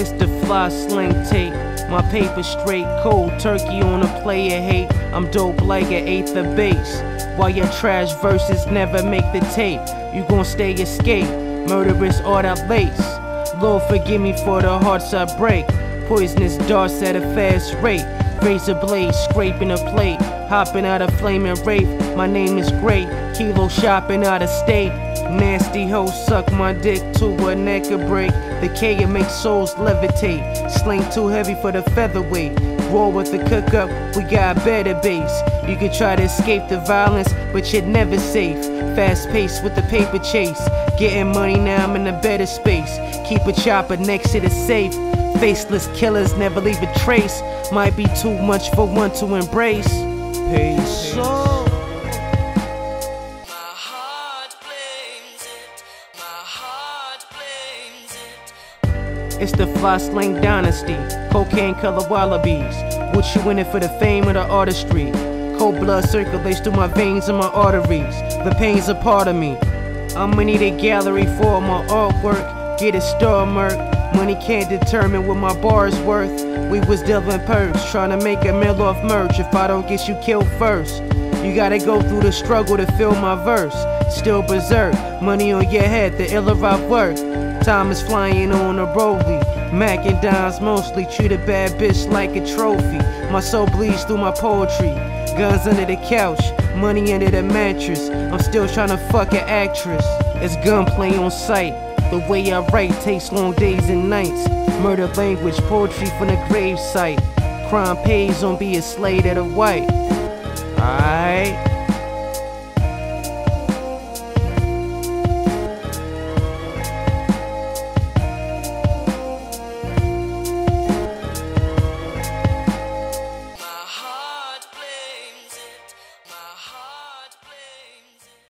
It's the fly slang tape. My paper straight, cold turkey on a player hate. I'm dope like an eighth of base. While your trash verses never make the tape, you gon' stay escape. Murderous all that lace. Lord forgive me for the hearts I break. Poisonous darts at a fast rate. Razor blade scraping a plate. Hopping out a flaming wraith. My name is great. Kilo shopping out of state. Nasty hoe suck my dick to a neck break. The K make souls levitate. Sling too heavy for the featherweight. Roll with the cook up, we got better base. You can try to escape the violence, but you're never safe. Fast paced with the paper chase. Getting money now, I'm in a better space. Keep a chopper next to the safe. Faceless killers never leave a trace. Might be too much for one to embrace. Peace. My It's the fly slang dynasty. Cocaine color Wallabees. What you in it for the fame or the artistry? Cold blood circulates through my veins and my arteries. The pain's a part of me. I'ma need a gallery for my artwork. Get it star murk. Money can't determine what my bar's worth. We was dealing perks, trying to make a mill off merch. If I don't get you killed first, you gotta go through the struggle to fill my verse. Still berserk, money on your head, the iller I work. Time is flying on a rollie. Mac and dimes mostly treat a bad bitch like a trophy. My soul bleeds through my poetry. Guns under the couch, money under the mattress. I'm still trying to fuck an actress. It's gunplay on sight. The way I write takes long days and nights. Murder language, poetry from the gravesite. Crime pays on being slayed at a white. Alright.